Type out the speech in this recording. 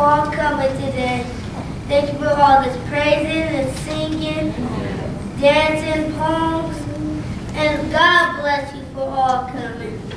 all coming today. Thank you for all this praising and singing, dancing, poems, and God bless you for all coming.